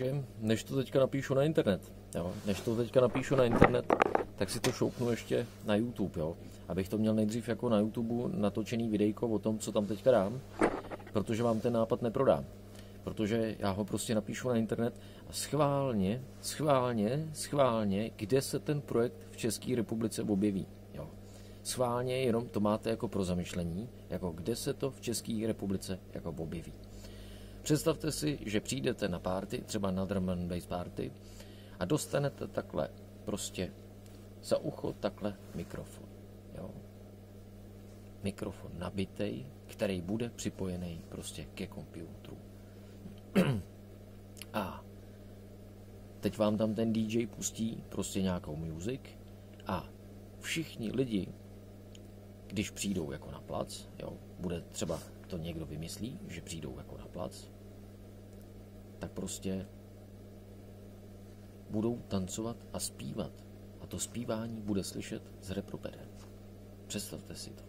že než to teďka napíšu na internet, jo, než to teďka napíšu na internet, tak si to šoupnu ještě na YouTube, jo, abych to měl nejdřív jako na YouTube natočený videjko o tom, co tam teďka dám, protože vám ten nápad neprodám. Protože já ho prostě napíšu na internet a schválně, schválně, schválně, kde se ten projekt v České republice objeví. Jo. Schválně jenom to máte jako pro zamyšlení, jako kde se to v České republice jako objeví. Představte si, že přijdete na party, třeba na drum and bass party, a dostanete takhle prostě za ucho takhle mikrofon. Jo? Mikrofon nabitej, který bude připojený prostě ke počítači. a teď vám tam ten DJ pustí prostě nějakou music a všichni lidi, když přijdou jako na plac, jo, bude třeba to někdo vymyslí, že přijdou jako na plac, tak prostě budou tancovat a zpívat. A to zpívání bude slyšet z repropede. Představte si to.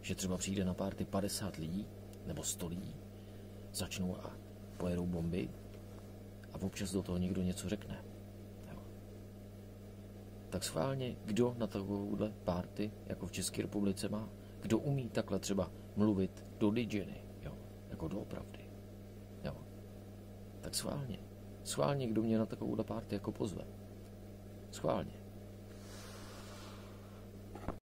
Že třeba přijde na párty 50 lidí nebo 100 lidí, začnou a pojedou bomby a občas do toho někdo něco řekne. Jo. Tak schválně, kdo na takovouhle párty, jako v České republice má, kdo umí takhle třeba mluvit do digeny, jo, jako doopravdy. Jo. Tak schválně. Schválně, kdo mě na takovou party jako pozve. Schválně.